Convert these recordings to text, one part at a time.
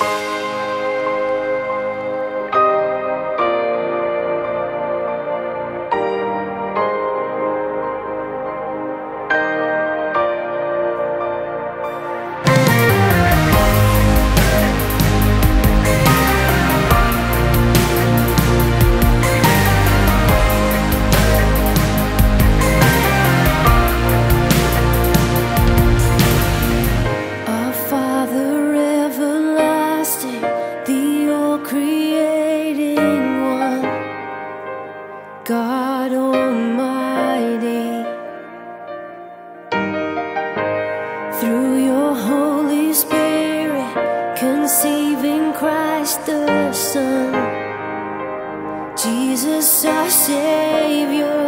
Bye. God Almighty, through your Holy Spirit, conceiving Christ the Son, Jesus our Savior.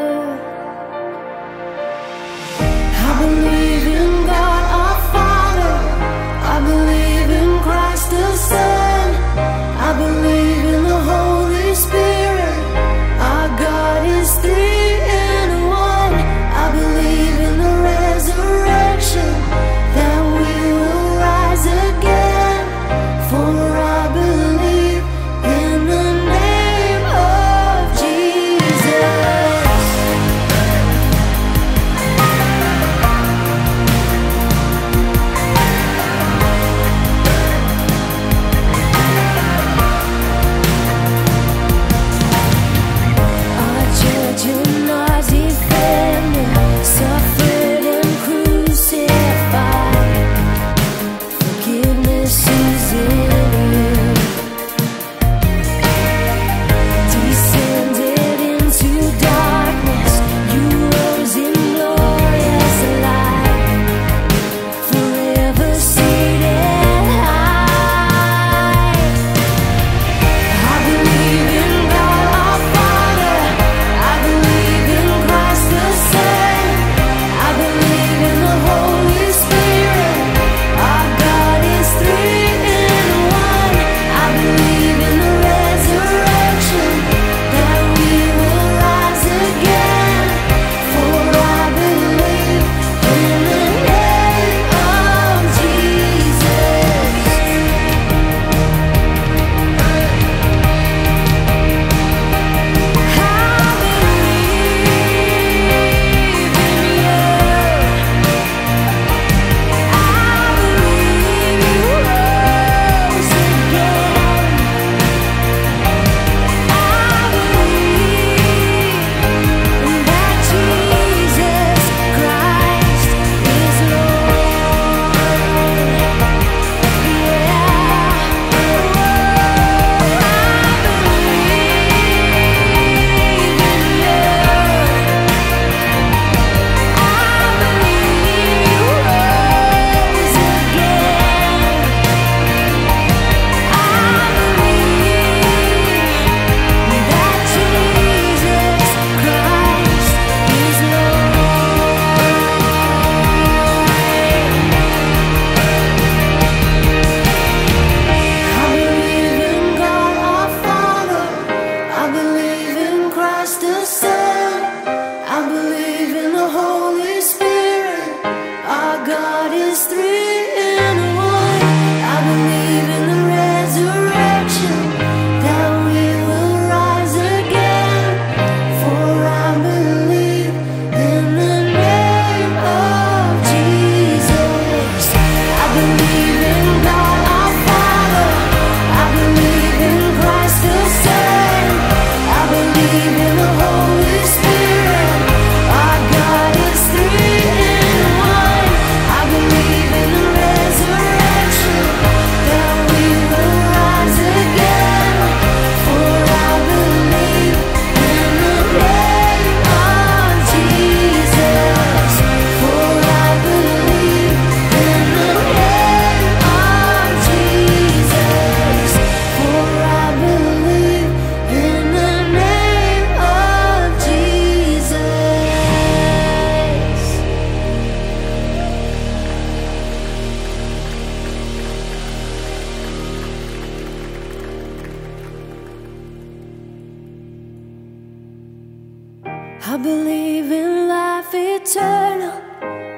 I believe in life eternal.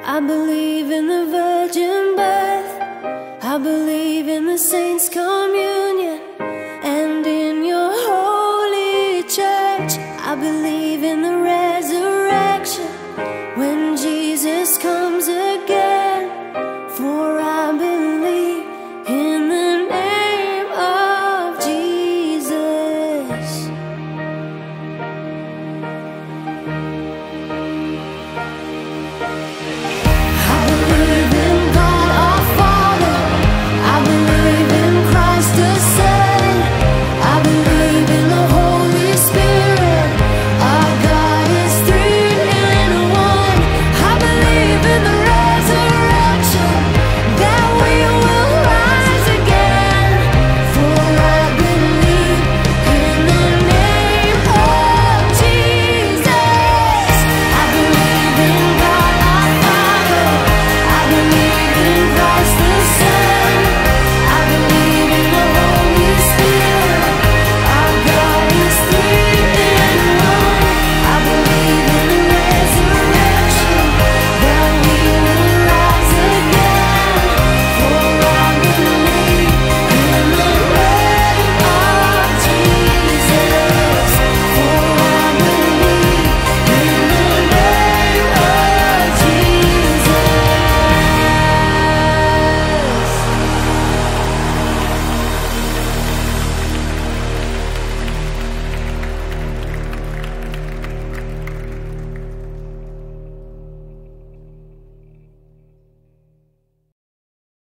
I believe in the virgin birth. I believe in the saints' communion and in your holy church. I believe in the